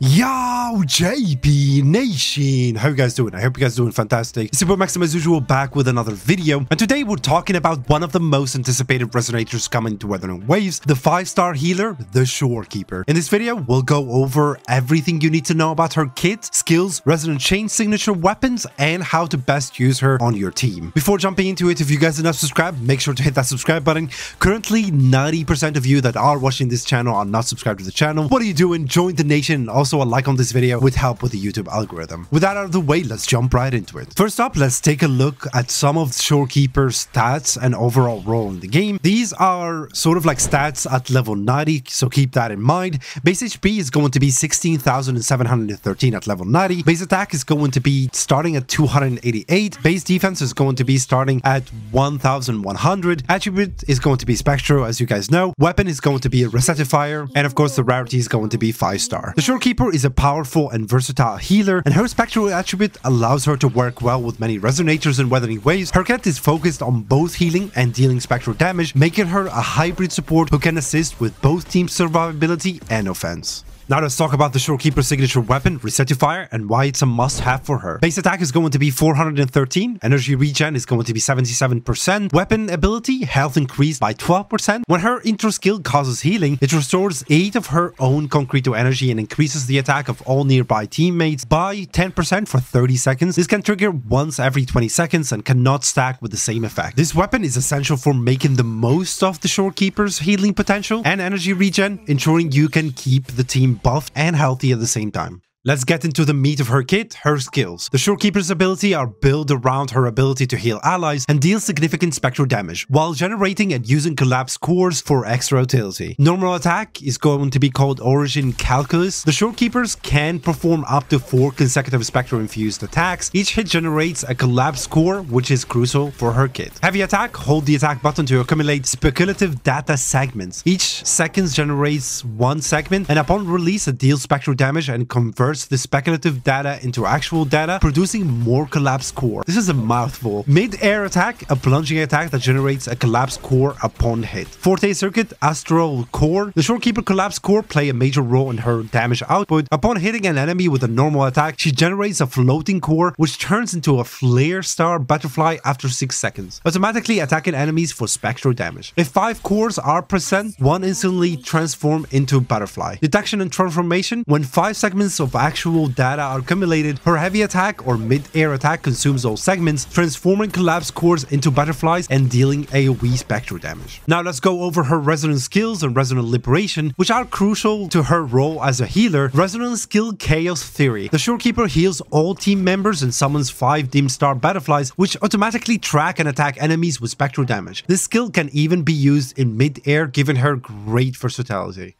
Ja! Yo, JP Nation! How you guys doing? I hope you guys doing fantastic. Super Maxim as usual back with another video. And today we're talking about one of the most anticipated resonators coming to Wuthering Waves, the 5-star healer, the Shorekeeper. In this video, we'll go over everything you need to know about her kit, skills, resonant chain signature weapons, and how to best use her on your team. Before jumping into it, if you guys are not subscribed, make sure to hit that subscribe button. Currently, 90% of you that are watching this channel are not subscribed to the channel. What are you doing? Join the nation and also a like on this video would help with the YouTube algorithm. With that out of the way, let's jump right into it. First up, let's take a look at some of the Shorekeeper's stats and overall role in the game. These are sort of like stats at level 90, so keep that in mind. Base HP is going to be 16,713 at level 90. Base attack is going to be starting at 288. Base defense is going to be starting at 1,100. Attribute is going to be Spectro, as you guys know. Weapon is going to be a Rectifier. And of course, the rarity is going to be 5 star. The Shorekeeper is a powerful and versatile healer, and her spectral attribute allows her to work well with many resonators and Wuthering Waves. Her kit is focused on both healing and dealing spectral damage, making her a hybrid support who can assist with both team survivability and offense. Now let's talk about the Shorekeeper signature weapon, Rectifier, and why it's a must-have for her. Base attack is going to be 413, energy regen is going to be 77%, weapon ability, health increased by 12%. When her intro skill causes healing, it restores 8 of her own Concerto energy and increases the attack of all nearby teammates by 10% for 30 seconds. This can trigger once every 20 seconds and cannot stack with the same effect. This weapon is essential for making the most of the Shorekeeper's healing potential and energy regen, ensuring you can keep the team buffed and healthy at the same time. Let's get into the meat of her kit, her skills. The Shorekeeper's ability are built around her ability to heal allies and deal significant spectral damage, while generating and using collapse cores for extra utility. Normal attack is going to be called Origin Calculus. The Shorekeepers can perform up to 4 consecutive spectral infused attacks. Each hit generates a collapse core, which is crucial for her kit. Heavy attack, hold the attack button to accumulate speculative data segments. Each second generates one segment, and upon release it deals spectral damage and converts the speculative data into actual data, producing more collapse core. This is a mouthful. Mid-air attack, a plunging attack that generates a collapse core upon hit. Forte circuit, astral core. The Shorekeeper collapse core play a major role in her damage output. Upon hitting an enemy with a normal attack, she generates a floating core, which turns into a flare star butterfly after 6 seconds, automatically attacking enemies for spectral damage. If 5 cores are present, one instantly transform into butterfly. Detection and transformation, when 5 segments of actual data are accumulated, her heavy attack or mid-air attack consumes all segments, transforming collapse cores into butterflies and dealing AoE spectral damage. Now let's go over her resonant skills and resonant liberation, which are crucial to her role as a healer. Resonant skill Chaos Theory. The Shorekeeper heals all team members and summons 5 dim star butterflies, which automatically track and attack enemies with spectral damage. This skill can even be used in mid-air, giving her great versatility.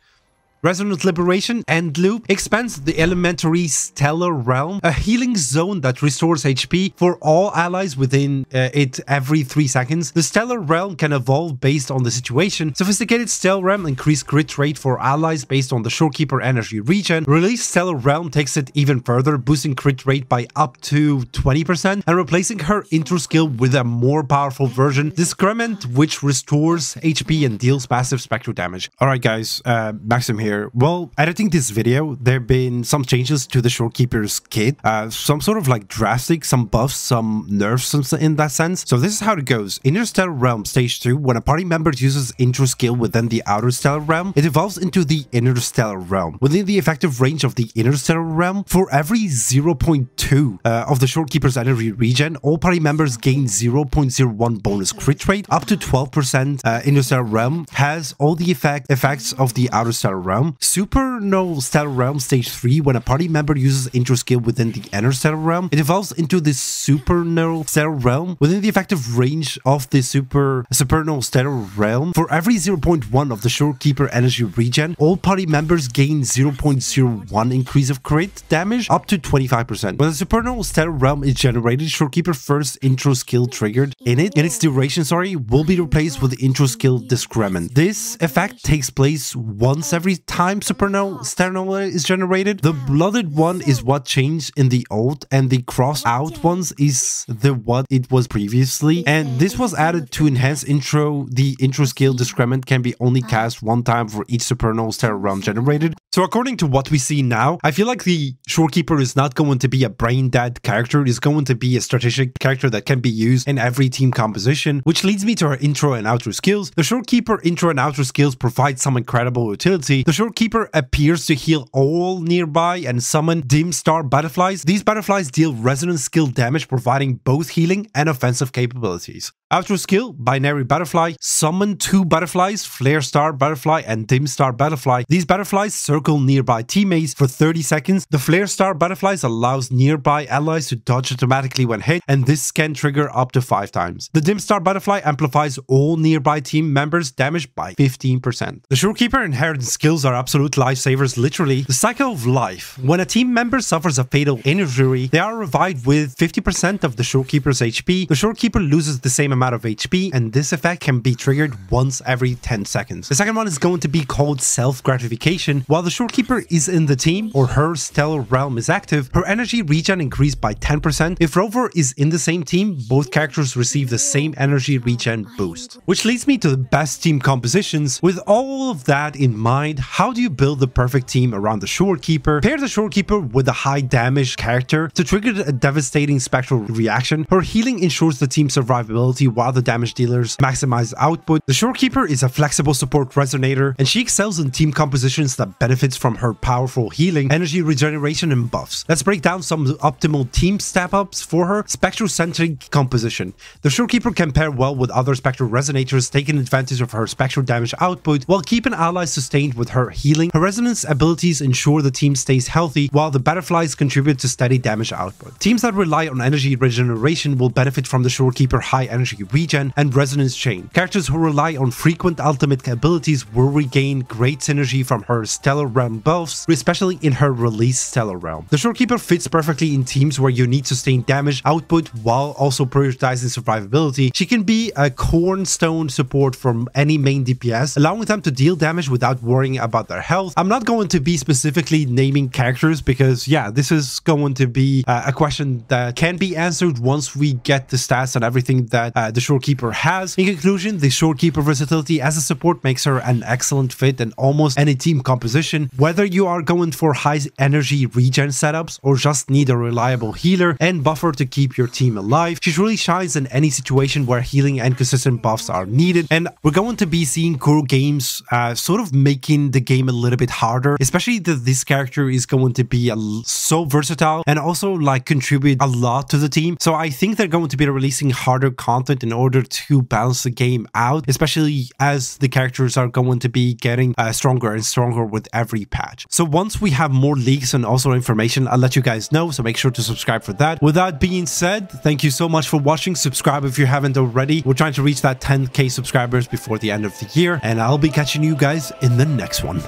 Resonant Liberation End Loop expands the elementary stellar realm, a healing zone that restores HP for all allies within uh, it every 3 seconds. The stellar realm can evolve based on the situation. Sophisticated stellar realm increase crit rate for allies based on the Shorekeeper energy regen. Release stellar realm takes it even further, boosting crit rate by up to 20% and replacing her intro skill with a more powerful version, Discernment, which restores HP and deals passive spectral damage. Alright guys, uh, Maxim here here. Well, editing this video, there have been some changes to the Shorekeeper's kit. Uh, some sort of like drastic, some buffs, some nerfs in that sense. So this is how it goes. Interstellar Realm Stage 2, when a party member uses intro skill within the Outer Stellar Realm, it evolves into the Interstellar Realm. Within the effective range of the Interstellar Realm, for every 0.2 uh, of the Shorekeeper's energy regen, all party members gain 0.01 bonus crit rate, up to 12% uh, Interstellar Realm has all the effect effects of the Outer Stellar Realm. Supernal Stellar Realm Stage 3, when a party member uses intro skill within the Inner Stellar Realm, it evolves into the Supernal Stellar Realm within the effective range of the Super Supernal Stellar Realm. For every 0.1 of the Shorekeeper energy regen, all party members gain 0.01 increase of crit damage up to 25%. When the Supernal Stellar Realm is generated, Shorekeeper first intro skill triggered in it, in its duration, sorry, will be replaced with the intro skill Discernment. This effect takes place once every time supernova supernova is generated. The blooded one is what changed in the old, and the crossed out ones is the what it was previously. And this was added to enhance intro. The intro skill discrement can be only cast one time for each supernova stellar realm generated. So according to what we see now, I feel like the Shorekeeper is not going to be a brain dead character. It's going to be a strategic character that can be used in every team composition, which leads me to our intro and outro skills. The Shorekeeper intro and outro skills provide some incredible utility. The Shorekeeper appears to heal all nearby and summon dim star butterflies. These butterflies deal resonance skill damage, providing both healing and offensive capabilities. Outro skill, Binary Butterfly, summon two butterflies, Flare Star Butterfly and Dim Star Butterfly. These butterflies circle nearby teammates for 30 seconds. The Flare Star Butterflies allows nearby allies to dodge automatically when hit, and this can trigger up to 5 times. The Dim Star Butterfly amplifies all nearby team members' damage by 15%. The Shorekeeper inherent skills are absolute lifesavers, literally. The Cycle of Life. When a team member suffers a fatal injury, they are revived with 50% of the Shorekeeper's HP. The Shorekeeper loses the same amount of HP, and this effect can be triggered once every 10 seconds. The second one is going to be called Self Gravitation. While the Shorekeeper is in the team, or her stellar realm is active, her energy regen increased by 10%. If Rover is in the same team, both characters receive the same energy regen boost. Which leads me to the best team compositions. With all of that in mind, how do you build the perfect team around the Shorekeeper? Pair the Shorekeeper with a high damage character to trigger a devastating spectral reaction. Her healing ensures the team's survivability while the damage dealers maximize output. The Shorekeeper is a flexible support resonator, and she excels in team compositions that benefits from her powerful healing, energy regeneration, and buffs. Let's break down some optimal team step-ups for her. Spectral-centric composition. The Shorekeeper can pair well with other Spectral Resonators, taking advantage of her spectral damage output while keeping allies sustained with her healing. Her resonance abilities ensure the team stays healthy, while the Butterflies contribute to steady damage output. Teams that rely on energy regeneration will benefit from the Shorekeeper high energy regen and resonance chain. Characters who rely on frequent ultimate abilities will regain great synergy from her Stellar Realm buffs, especially in her release Stellar Realm. The Shorekeeper fits perfectly in teams where you need sustained damage output while also prioritizing survivability. She can be a cornerstone support from any main DPS, allowing them to deal damage without worrying about their health. I'm not going to be specifically naming characters because yeah, this is going to be uh, a question that can be answered once we get the stats and everything that uh, the Shorekeeper has. In conclusion, the Shorekeeper versatility as a support makes her an excellent fit in almost any team composition. Whether you are going for high energy regen setups or just need a reliable healer and buffer to keep your team alive, she truly shines in any situation where healing and consistent buffs are needed. And we're going to be seeing Kuro Games uh, sort of making the game a little bit harder, especially that this character is going to be so versatile and also like contribute a lot to the team. So I think they're going to be releasing harder content in order to balance the game out, especially as the characters are going to be getting uh, stronger and stronger with every patch. So once we have more leaks and also information, I'll let you guys know. So make sure to subscribe for that. With that being said, thank you so much for watching. Subscribe if you haven't already. We're trying to reach that 10k subscribers before the end of the year, and I'll be catching you guys in the next one.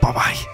Bye bye.